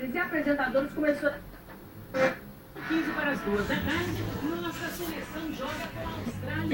repórteres e apresentadores começou 15 para as duas né? da tarde, nossa seleção joga com a Austrália.